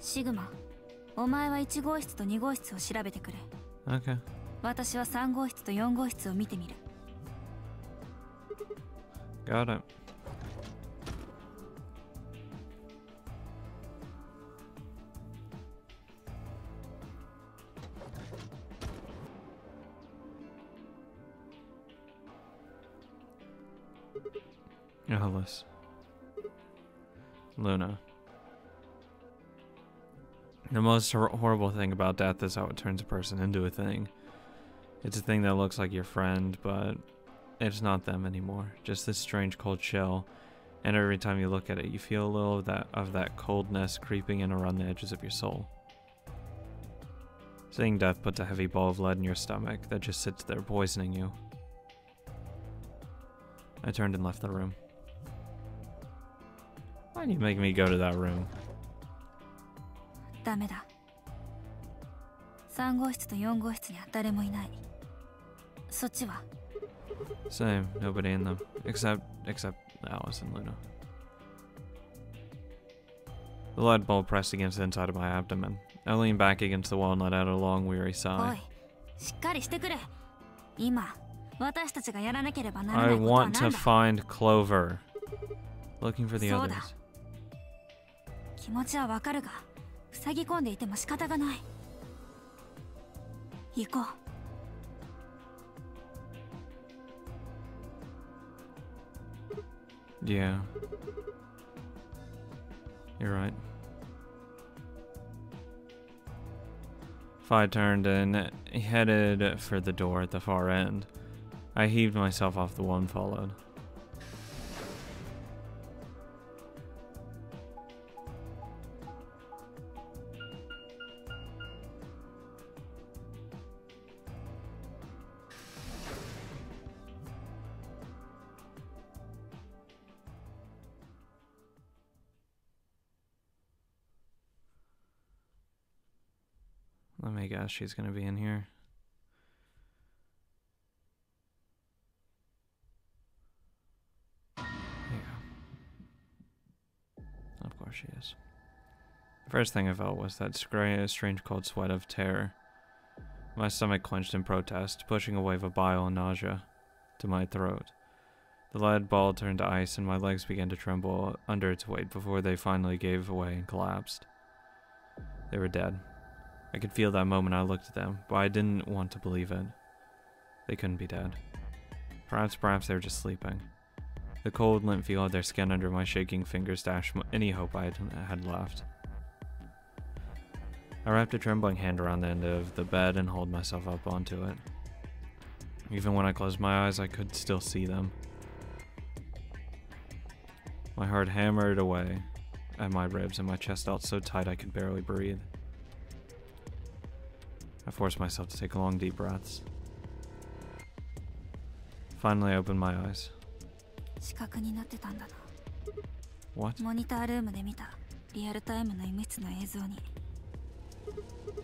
シグマお前は1号室と2号室を調べてくれ Okay. 私は3号室と4号室を見てみる Got it. Alice. Luna. The most hor- horrible thing about death is how it turns a person into a thing. It's a thing that looks like your friend, but it's not them anymore. Just this strange cold shell. And every time you look at it, you feel a little of that of that coldness creeping in around the edges of your soul. Seeing death puts a heavy ball of lead in your stomach that just sits there poisoning you. I turned and left the room. Why do you make me go to that room? ダメだ3号室と4号室には誰もいないそっちは Same, nobody in them. Except except Alice and Luna. The lead bulb pressed against the inside of my abdomen. I leaned back against the wall and let out a long, weary お sigh. いしっかりしてくれ今私たちがやらなければならな I いことは want 何 to だ find Clover. Looking for the そうだ others. 気持ちはわかるが 塞ぎ込んでいても仕方がない行こう Yeah. You're right. Phi turned and headed for the door at the far end. I heaved myself off the one followed. She's gonna be in here. Yeah. Of course she is. The first thing I felt was that strange cold sweat of terror. My stomach clenched in protest, pushing a wave of bile and nausea to my throat. The lead ball turned to ice and my legs began to tremble under its weight before they finally gave way and collapsed. They were dead. I could feel that moment I looked at them, but I didn't want to believe it. They couldn't be dead. Perhaps, perhaps they were just sleeping. The cold, limp feel of their skin under my shaking fingers dashed any hope I had, left. I wrapped a trembling hand around the end of the bed and hauled myself up onto it. Even when I closed my eyes, I could still see them. My heart hammered away at my ribs, and my chest felt so tight I could barely breathe. I forced myself to take long, deep breaths. Finally, I opened my eyes. 視覚になってたんだな What? モニタールームで見たリアルタイムの医務室の映像に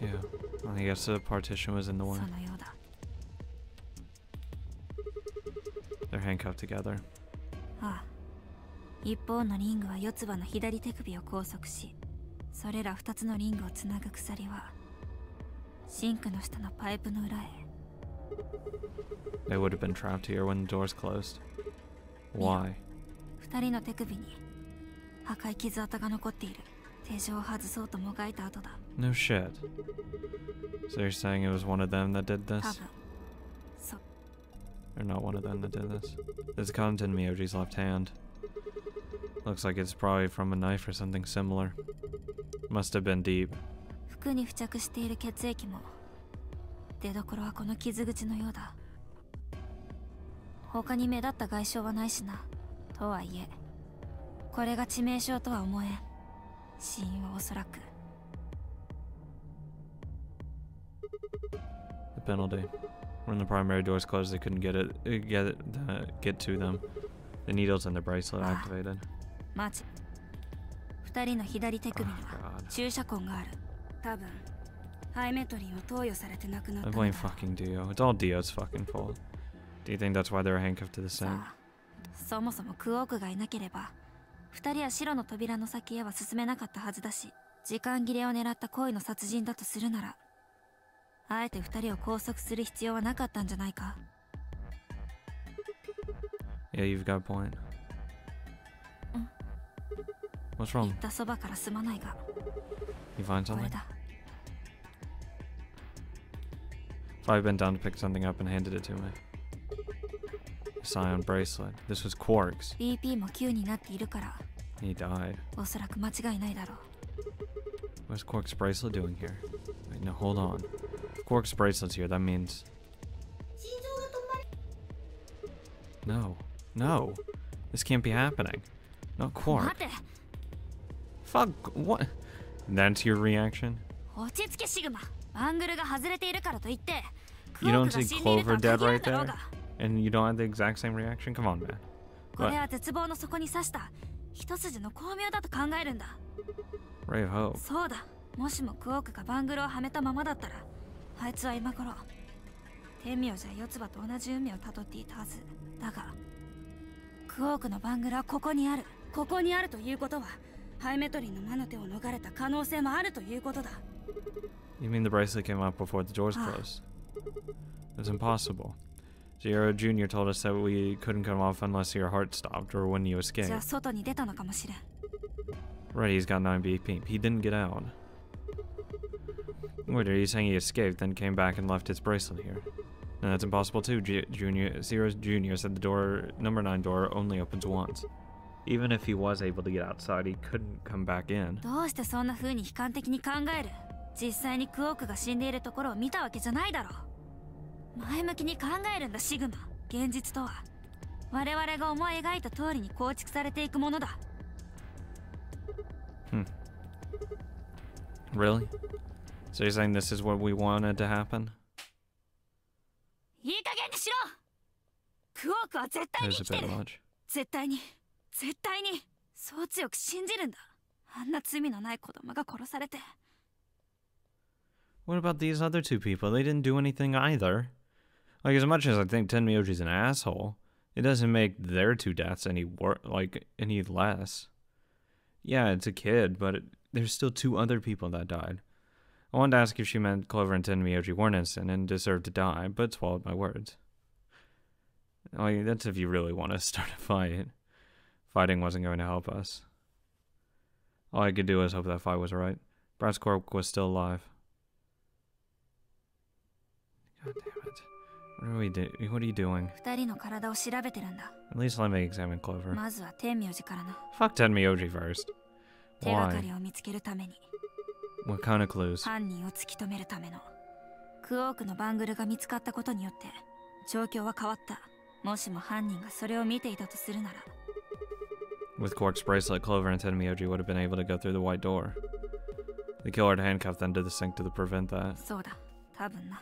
Yeah. I guess the partition was in the そ way. のようだ They're handcuffed together. ああ一方のリングは四つ葉の左手首を拘束しそれら二つのリングをつなぐ鎖は シンクの下のパイプの裏へ They would have been trapped here when the doors closed. Why? 二人の手首に破壊傷跡が残っている手錠を外そうともがいた後だ No shit. So you're saying it was one of them that did 多 this? 分そ Or not one of them that did this? There's content in Miyoji's left hand. Looks like it's probably from a knife or something similar. Must have been deep. 服に付着している血液も出どころはこの傷口のようだ他に目立った外傷はないしなとはいえこれが致命傷とは思えん死因はおそらく The penalty. When the primary doors closed, they couldn't get it, uh, get it, uh, get to them. The needles in the bracelet Ah. activated. 待ち二人の左手 Oh 首には.注射痕がある多分ハイメトリンを投与されて亡くなっ I たのだ blame fucking Dio. It's all Dio's fucking fault. Do you think that's why they were handcuffed to the さ sink? あそもそもクオークがいなければ二人は白の扉の先へは進めなかったはずだし時間切れを狙った恋の殺人だとするならあえて二人を拘束する必要はなかったんじゃないか Yeah, you've got a point. What's 言 wrong? ったそばからすまないが You find something? Probably bent down to pick something up and handed it to me. Scion bracelet. This was quarks. He died. What's Quark's bracelet doing here? Wait, no, hold on. If Quark's bracelet's here, that means... No. No. This can't be happening. Not Quark. Fuck, what? That's your reaction? 落ち着けシグマバングルが外れているからといってク You don't see Clover は dead right there? が And you don't have the exact same reaction? Come on, man. これは絶望の底に刺した一筋のだと考えるんだ Hope. そうだもしもクオークがバングルをはめたままだったらあいつは今頃天名じゃ四つ葉と同じ運命をたどっていたはずだがクオークのバングルはここにあるここにあるということはハイメトリンの魔の手を逃れた可能性もあるということだ You mean the bracelet came out before the doors Ah. closed? It's impossible. Zero Jr. told us that we couldn't come off unless your heart stopped or when you じゃあ escaped. 外に出たのかもしれん Right, he's got 9 BP. He didn't get out. Wait, are you saying he escaped, then came back and left his bracelet here? And that's impossible too. J- Junior, Zero Jr. said the door, number 9 door, only opens once. Even if he was able to get outside, he couldn't come back in. どうしてそんな風に悲観的に考える 実際にクオークが死んでいるところを見たわけじゃないだろ。う前向きに考えるんだシグマ。現実とは。我々が思い描いた通りに構築されていくものだ。Really? So you're saying this is what we wanted to happen? いい加減にしろ。クオークは絶対に生きてる.絶対に。絶対に。そう強く信じるんだ。あんな罪のない子供が殺されて What about these other two people? They didn't do anything either. Like as much as I think Tenmyoji's an asshole, it doesn't make their two deaths any wor- like any less. Yeah, it's a kid, but it, there's still two other people that died. I wanted to ask if she meant Clover and Tenmyoji weren't innocent and deserved to die, but swallowed my words. Like that's if you really want to start a fight. Fighting wasn't going to help us. All I could do was hope that fight was right. Brad's Corp was still alive. God damn it. What are we do? What are you doing? 二人の体を調べてるんだ At least let me examine Clover. まずは天名寺からな Fuck Tenmyoji first. 手がか Why? りを見つけるために What kind of clues? 犯人を突き止めるためのクオークのバングルが見つかったことによって状況は変わったもしも犯人がそれを見ていたとするなら With Quark's bracelet, Clover and Tenmyoji would have been able to go through the white door. The killer had handcuffed them to the sink to prevent that. そうだ多分な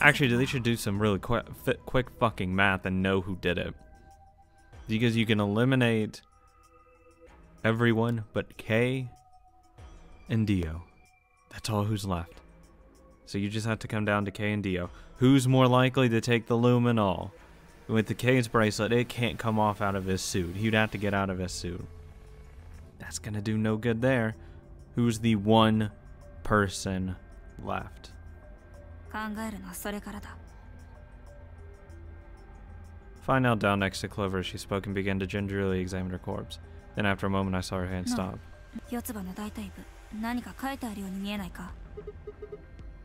Actually, they should do some really quick, quick fucking math and know who did it. Because you can eliminate everyone but K and Dio. That's all who's left. So you just have to come down to K and Dio. Who's more likely to take the Luminol? With the K's bracelet, it can't come off out of his suit. He'd have to get out of his suit. That's gonna do no good there. Who's the one person left? えるのはそれからだ。Fine down next to Clover as she spoke and began to gingerly examine her corpse. Then after a moment I saw her hand stop.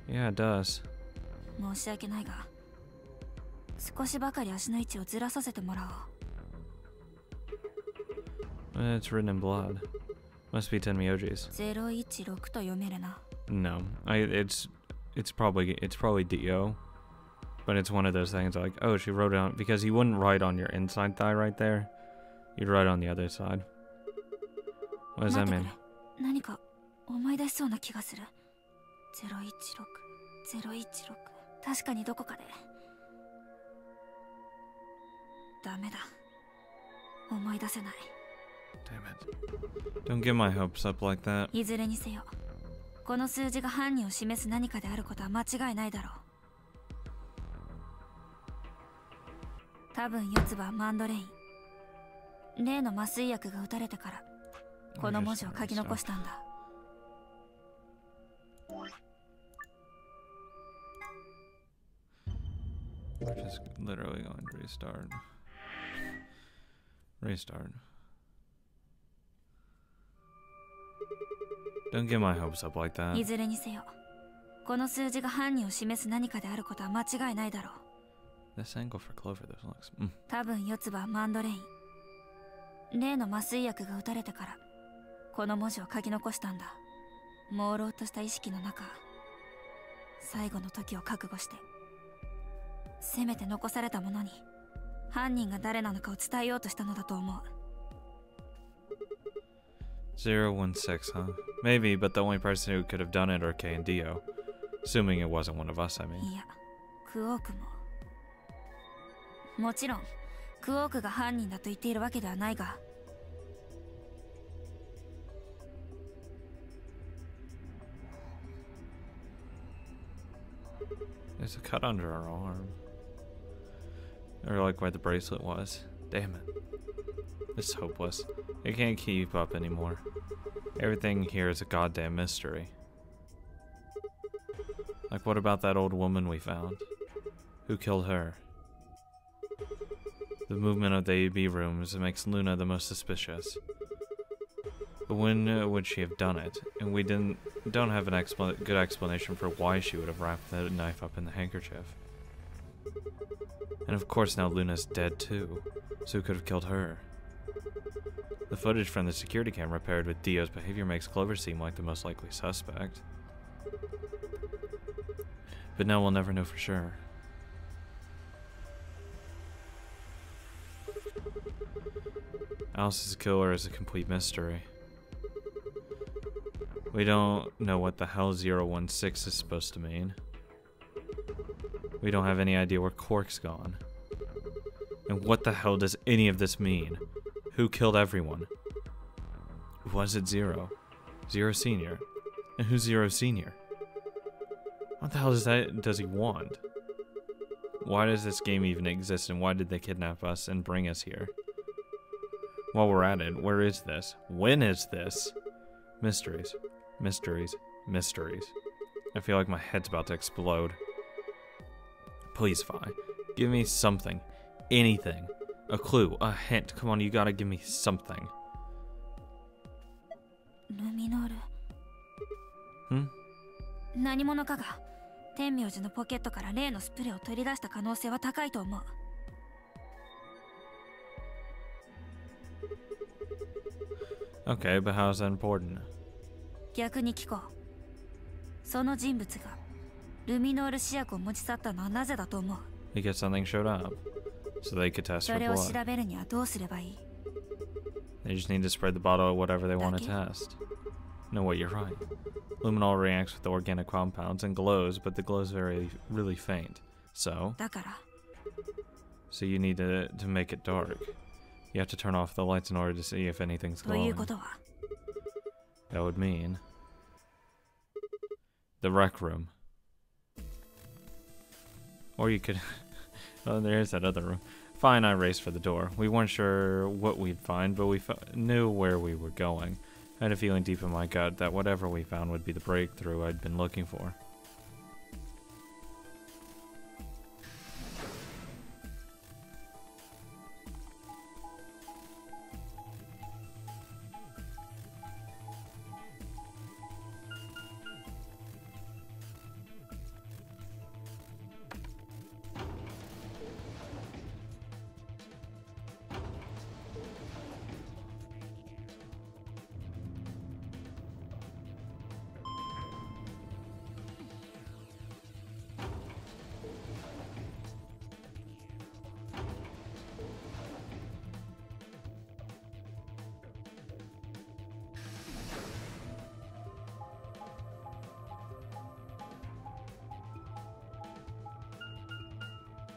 Yeah, it does. 申し訳ないが、少しばかり足の位置をずらさせてもらおう。It's written in blood. Must be Tenmyoji's. I, it's it's probably it's probably Dio, but it's one of those things like oh she wrote it on because he wouldn't write on your inside thigh right there. You'd write on the other side. What does 待 that ってく mean? れ何か 思い出しそうな気がする016016確かにどこかでダメだ思い出せない Damn it. Don't get my hopes up like that. いずれにせよ この数字が犯人を示す何かであることは間違いないだろう。多分四つ葉はマンドレイン。例の麻酔薬が打たれてから。この文字を書き残したんだ。Don't get my hopes up like that. いずれにせよこの数字が犯人を示す何かであることは間違いないだろう This angle for Clover, this looks. Mm. 多分四つ葉はマンドレイン例の麻酔薬が打たれてからこの文字を書き残したんだ朦朧とした意識の中最後の時を覚悟してせめて残されたものに犯人が誰なのかを伝えようとしたのだと思う 016, huh? Maybe, but the only person who could have done it are Kay and Dio. Assuming it wasn't one of us, I mean. いやクオークももちろんクオークが犯人だと言っているわけではないが There's a cut under our arm. Or like where the bracelet was. Damn it. Is hopeless. I can't keep up anymore. Everything here is a goddamn mystery. Like, what about that old woman we found? Who killed her? The movement of the AB rooms makes Luna the most suspicious. But when would she have done it? And we didn't don't have an expla- good explanation for why she would have wrapped the knife up in the handkerchief. And of course now Luna's dead too, so who could have killed her? The footage from the security camera paired with Dio's behavior makes Clover seem like the most likely suspect. But now we'll never know for sure. Alice's killer is a complete mystery. We don't know what the hell 016 is supposed to mean. We don't have any idea where Quark's gone. And what the hell does any of this mean? Who killed everyone? Was it Zero? Zero Senior? And who's Zero Senior? What the hell does that does he want? Why does this game even exist and why did they kidnap us and bring us here? While we're at it, where is this? When is this? Mysteries. Mysteries. Mysteries. I feel like my head's about to explode. Please, Phi. Give me something anything. A clue, a hint. Come on, you gotta give me something. Luminoru. Hmm? 何者かが天明寺のポケットから例のスプレーを取り出した可能性は高いと思う。Okay, but how's that important? 逆に聞こう。その人物がルミノール試薬を持ち去ったのはなぜだと思う Because something showed up. So they could test for blood. They just need to spread the bottle of whatever they want to test. No, wait, you're right. Luminol reacts with the organic compounds and glows, but the glow is very, really faint. So? So you need to, to make it dark. You have to turn off the lights in order to see if anything's glowing. That would mean... The rec room. Or you could oh, there's that other room. Fine, I raced for the door. We weren't sure what we'd find, but we knew where we were going. I had a feeling deep in my gut that whatever we found would be the breakthrough I'd been looking for.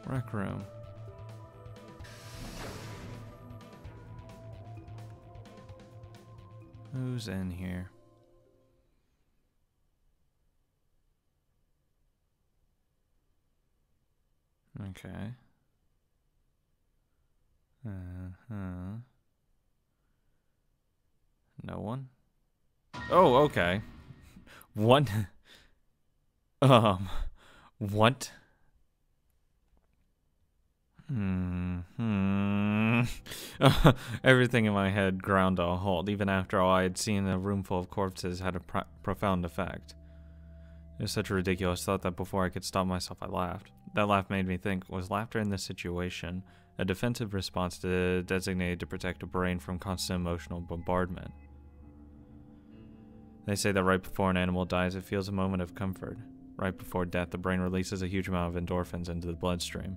Rec room. Who's in here? Okay. Uh-huh. No one? Oh, okay. What? um, what? Hmm. Everything in my head ground to a halt, even after all I had seen a room full of corpses had a pro profound effect. It was such a ridiculous thought that before I could stop myself, I laughed. That laugh made me think was laughter in this situation a defensive response to, designated to protect a brain from constant emotional bombardment? They say that right before an animal dies, it feels a moment of comfort. Right before death, the brain releases a huge amount of endorphins into the bloodstream.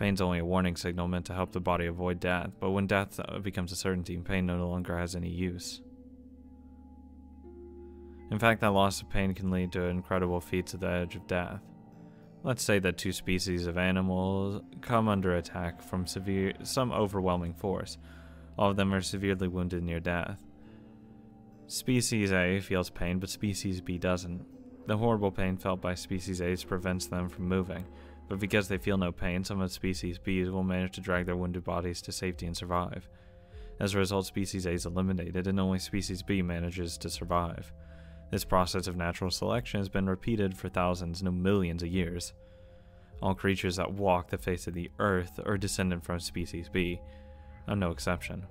Pain's only a warning signal meant to help the body avoid death, but when death uh, becomes a certainty, pain no longer has any use. In fact, that loss of pain can lead to incredible feats at the edge of death. Let's say that two species of animals come under attack from severe, some overwhelming force. All of them are severely wounded near death. Species A feels pain, but Species B doesn't. The horrible pain felt by Species A prevents them from moving, but because they feel no pain, some of Species B will manage to drag their wounded bodies to safety and survive. As a result, Species A is eliminated, and only Species B manages to survive. This process of natural selection has been repeated for thousands, no millions of years. All creatures that walk the face of the earth are descended from Species B. I'm no exception.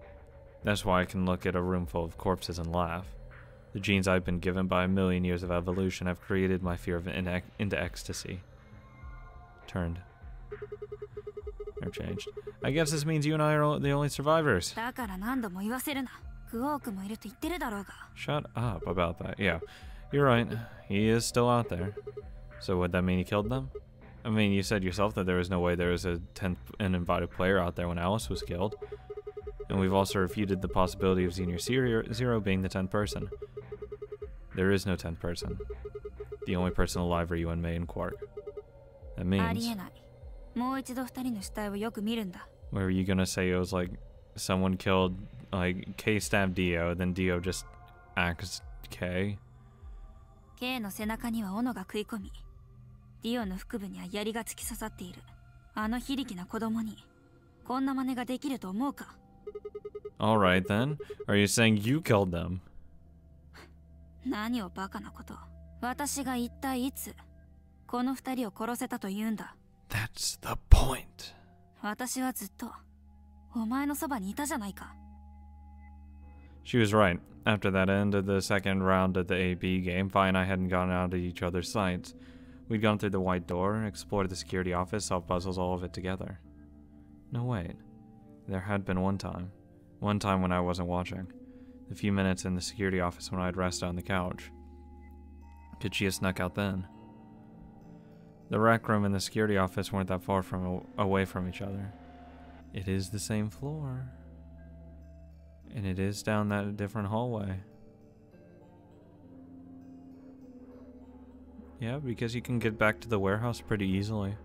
That's why I can look at a room full of corpses and laugh. The genes I've been given by a million years of evolution have created my fear of in into ecstasy. Turned. Or changed. I guess this means you and I are the only survivors. Shut up about that. Yeah, you're right. He is still out there. So would that mean he killed them? I mean, you said yourself that there was no way there was a 10th uninvited player out there when Alice was killed. And we've also refuted the possibility of Senior Zero being the 10th person. There is no 10th person. The only person alive are you and May and Quark. That means... Where were you gonna say it was like someone killed like K stabbed Dio, then Dio just axed K? K の背中には斧が食い込み、ディオの腹部には槍が突き刺さっている。あの非力な子供にこんな真似ができると思うか Alright then. Are you saying you killed them? 何をバカなこと。私が一体いつ この二人を殺せたと言うんだ That's the point I was right. After that end of the second round of the AB game, Phi and I hadn't gone out of each other's sight. We'd gone through the white door, explored the security office, solved puzzles, all of it together. No, wait. There had been one time. One time when I wasn't watching. The few minutes in the security office when I'd rest on the couch. Could she have snuck out then? The rec room and the security office weren't that far from away from each other. It is the same floor. And it is down that different hallway. Yeah, because you can get back to the warehouse pretty easily.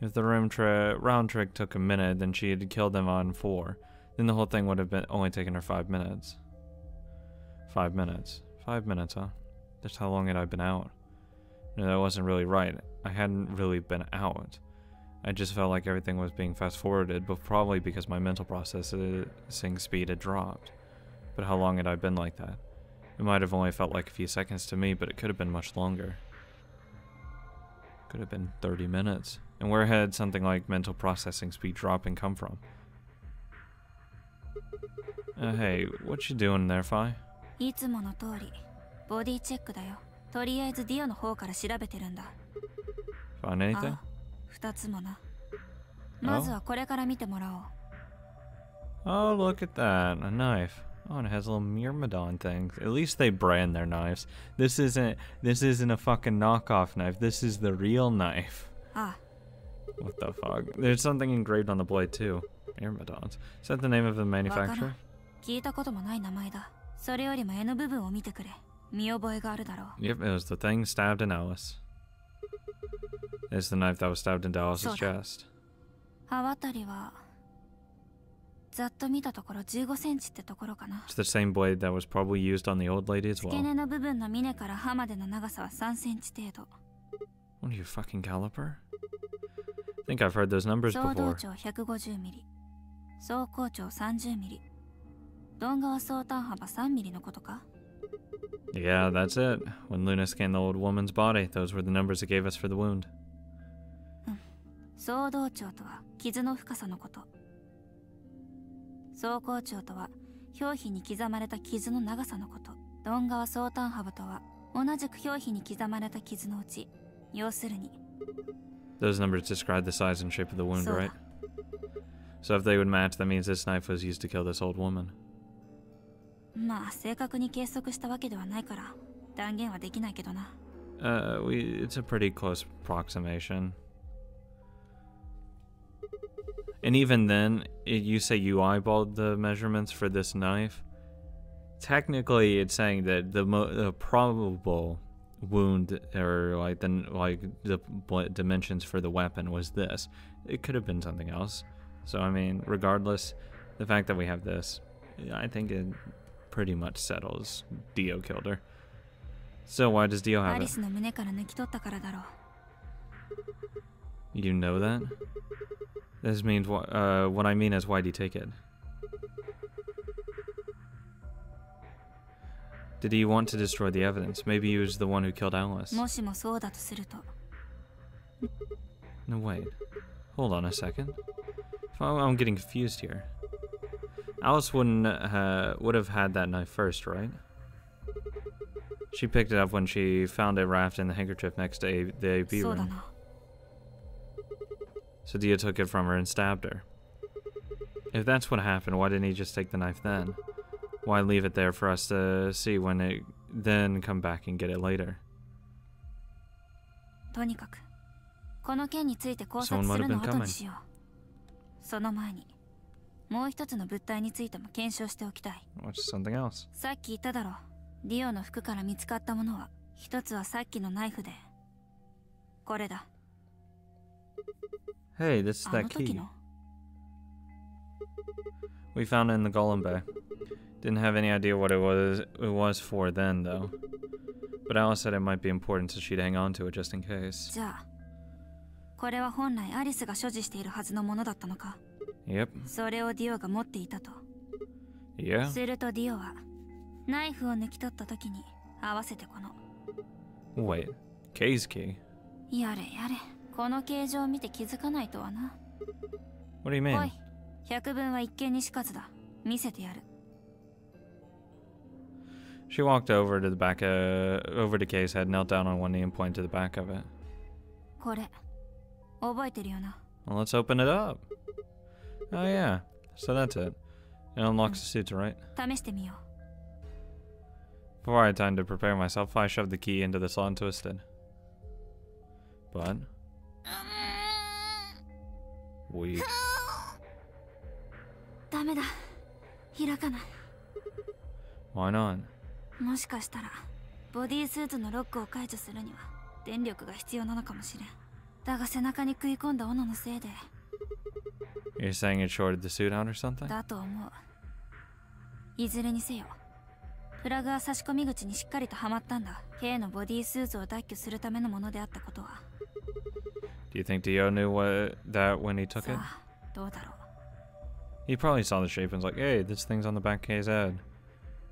If the room tri round trick took a minute, then she had killed them on four. Then the whole thing would have been only taken her five minutes. Five minutes. Five minutes, huh? That's how long had I been out. That wasn't really right. I hadn't really been out. I just felt like everything was being fast forwarded, but probably because my mental processing speed had dropped. But how long had I been like that? It might have only felt like a few seconds to me, but it could have been much longer. Could have been 30 minutes. And where had something like mental processing speed dropping come from? Uh, hey, what you doing there, Phi? いつもの通り、ボディチェックだよ。とりあえずディオの方から調べてるんだ。Find anything? 二つもな。まずはこれから見てもらおう。Oh, look at that, a knife. Oh, and it has little Myrmidon thing. At least they brand their knives. This isn't this isn't a fucking knockoff knife. This is the real knife. Ah. What the fuck? There's something engraved on the blade too. Myrmidons. Is that the name of the manufacturer? 聞いたこともない名前だ。それよりも N 部分を見てくれ。見覚えがあるだろう。Yep, it was the thing stabbed in Alice. It's the knife that was stabbed in Dallas's そうだ。 chest. 刃渡りはざっと見たところ15センチってところかな It's the same blade that was probably used on the old lady as 付け well. 根の部分の峰から刃までの長さは3センチ程度 What are you, fucking caliper? I think I've heard those numbers 総動 before. 長150ミリ総高長30ミリドン側総端幅3ミリのことか Yeah, that's it. When Luna scanned the old woman's body, those were the numbers it gave us for the wound. 総動長とは傷の深さのこと総高長とは表皮に刻まれた傷の長さのことドン側総端幅とは同じく表皮に刻まれた傷のうち要するに Those numbers describe the size and shape of the wound, そう right? だ So if they would match, that means this knife was used to kill this old woman. まあ正確に計測したわけではないから断言はできないけどな Uh, we it's a pretty close approximation. And even then, i you say you eyeballed the measurements for this knife. Technically, it's saying that the, mo- the probable wound or like the like the bl- dimensions for the weapon was this. It could have been something else. So I mean, regardless, the fact that we have this, I think it pretty much settles Dio killed her. So why does Dio have it? You know that? This means what? Uh, what I mean is, why'd he take it? Did he want to destroy the evidence? Maybe he was the one who killed Alice. No, wait. Hold on a second. I'm getting confused here. Alice wouldn't uh, would have had that knife first, right? She picked it up when she found it wrapped in the handkerchief next to a the AB room. So Dio took it from her and stabbed her. If that's what happened, why didn't he just take the knife then? Why leave it there for us to see when it then come back and get it later? Someone might have been coming. もう一つの物体についても検証しておきたい.さっき言っただろディオの服から見つかったものは一つはさっきのナイフでこれだ Hey, this is あ that key. の We found it in the Golem Bay. Didn't have any idea what it was it was for then though. But Alice said it might be important so she'd hang on to it just in case. じゃあこれは本来アリスが所持しているはずのものだったのか Yep. それをディオが持っていたと Yeah. するとディオはナイフを抜き取った時に合わせてこの Wait. Kay's key. やれやれこの形状を見て気づかないとはな What do you お mean? い百聞は一見にしかずだ見せてやる She walked over to the back, uh, over to Kay's head, knelt down on one knee, and pointed to the back of it. これ覚えてるよな Well, let's open it up. Oh yeah, so that's it. It unlocks the suits, right? 試してみよ Before I had time to prepare myself, I shoved the key into the slot and twisted. But う we ダメだ開かない why not? もしかしたらボディースーツのロックを解除するには電力が必要なのかもしれんだが背中に食い込んだ斧のせいで You're saying it shorted the suit out or something? だと思ういずれにせよプラグは差し込み口にしっかりとはまったんだ K のボディースーツを脱去するためのものであったことは Do you think Dio knew what that when he took さ it? あどうだろう He probably saw the shape and was like, "Hey, this thing's on the back of Kay's head,"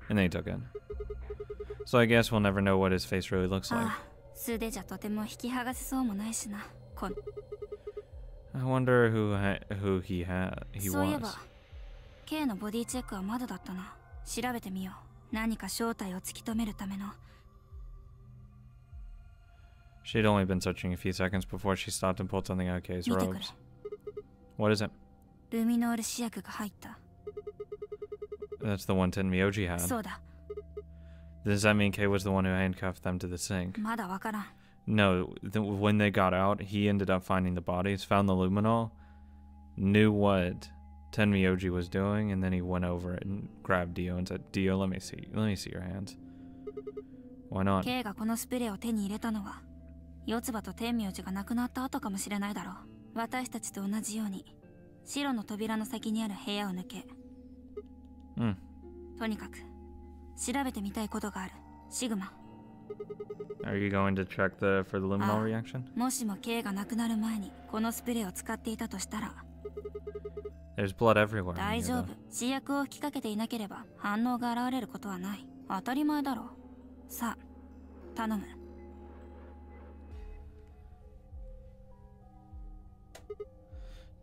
and then he took it. So I guess we'll never know what his face really looks like. ああ素手じゃとても引き剥がせそうもないしなこん I wonder who who he had he そういえば K のボディチェックはまだだったな調べてみよう何か正体を突き止めるための She'd only been searching a few seconds before she stopped and pulled something out of K's robes. What is it? ルミノール試薬が入った That's the one Tenmyoji had. そうだ Does that mean Kay was the one who handcuffed them to the sink? まだわからん No, th- when they got out, he ended up finding the bodies, found the luminol, knew what Ten Myoji was doing, and then he went over it and grabbed Dio and said, "Dio, let me see, let me see your hands." Why not? K がこのスプレーを手に入れたのは 四つ葉と天明寺が亡くなった後かもしれないだろう私たちと同じように白の扉の先にある部屋を抜け Hmm. とにかく調べてみたいことがあるシグマ Are you going to check the for the luminal Ah. reaction? もしも K が亡くなる前にこのスプレーを使っていたとしたら There's blood everywhere. in 大 here, 丈 though. 夫試薬を吹きかけていなければ反応が現れることはない当たり前だろうさあ頼む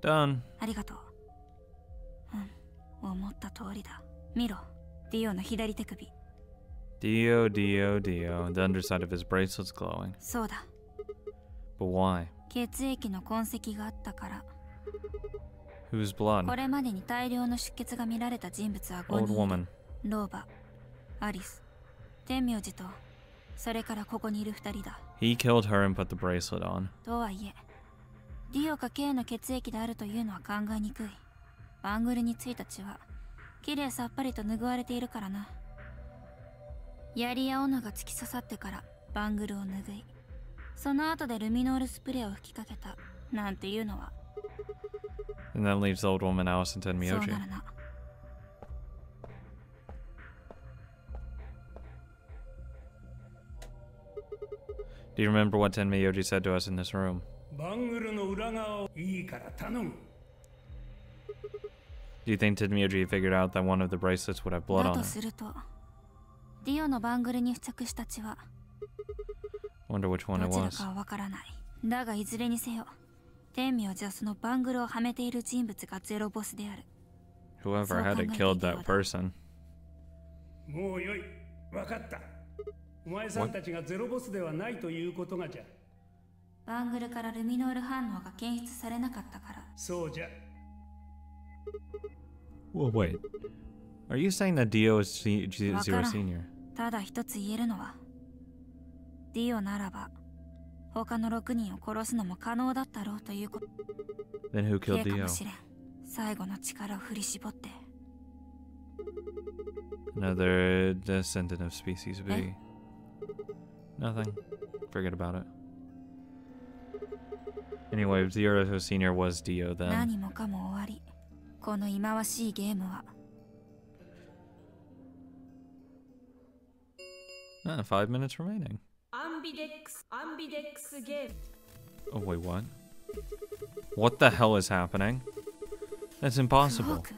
Done. ありがとううん思った通りだ見ろディオの左手首 Dio, Dio, Dio. The underside of his bracelet's glowing. そうだ But why? 血液の痕跡があったから Whose blood? これまでに大量の出血が見られた人物は5 Old 人いる woman. ローバアリス天明寺とそれからここにいる2人だ He killed her and put the bracelet on. とはいえディオか K の血液であるというのは考えにくいバングルについた血はきれいさっぱりと拭われているからな 槍や斧が突き刺さってからバングルを拭いその後でルミノールスプレーを吹きかけたなんていうのは And that leaves old woman Alice and そう Tenmyoji. なるな Do you remember what Tenmyoji said to us in this room? バングルの裏側をいいから頼む Do you think Tenmyoji figured out that one of the bracelets would have blood だ on と it? ディオのバングルに付着した血は Wonder which one ど it ちら was. かはわからないだがいずれにせよ天明寺はそのバングルをはめている人物がゼロボスである Whoever had it killed that person. もうよい分かったお前さんたちがゼロボスではないということがじゃバングルからルミノール反応が検出されなかったからそうじゃ Well, wait. Are you saying that Dio is Zero. Senior? ただ一つ言えるのはディオならば他の6人を殺すのも可能だったろうということ Then who ケ killed Dio? 最後の力を振り絞って Another descendant of species B. Eh? Nothing. Forget about it. Anyway, Zero Senior was Dio then. 何もかも終わりこの忌まわしいゲームは Ah, five minutes remaining. Ambidex, ambidex again. Oh wait, what? What the hell is happening? That's impossible. Quark.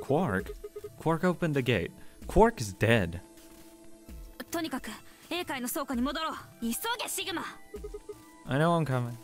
Quark? Quark opened the gate. Quark is dead. I know I'm coming.